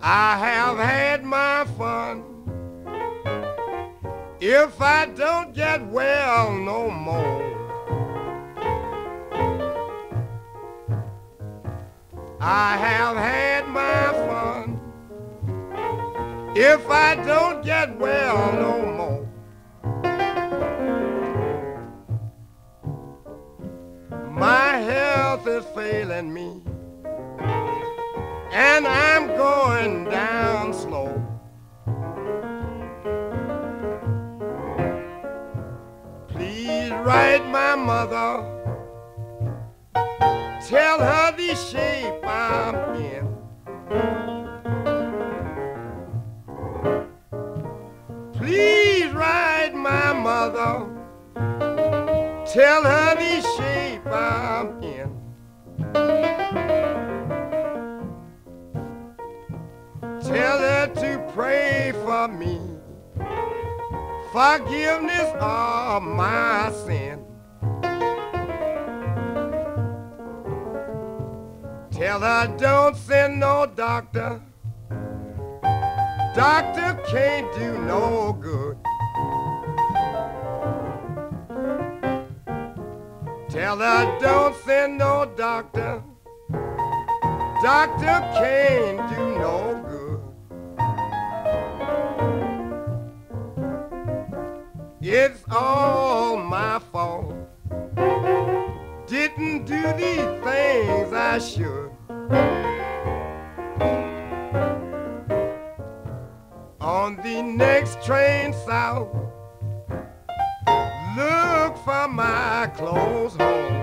I have had my fun. If I don't get well no more, I have had my fun. If I don't get well no more. My health is failing me, and I'm going write my mother. Tell her the shape I'm in. Please write my mother. Tell her the shape I'm in. Tell her to pray for me. Forgiveness oh, my sin. Tell her don't send no doctor. Doctor can't do no good. Tell her don't send no doctor. Doctor can't do no all my fault. Didn't do these things I should. On the next train south, look for my clothes home.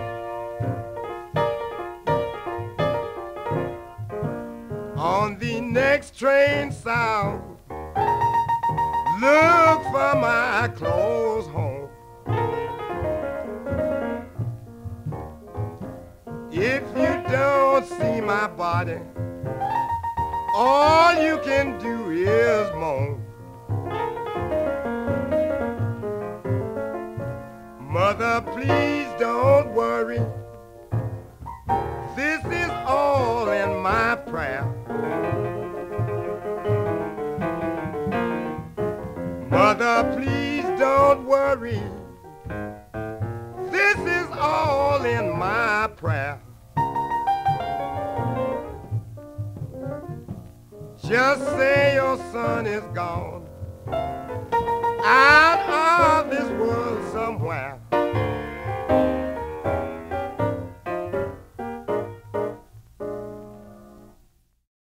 On the next train south, look for my clothes home. See my body, all you can do is moan. Mother, please don't worry. This is all in my prayer. Mother, please don't worry. This is all in my prayer. Just say your son is gone out of this world somewhere.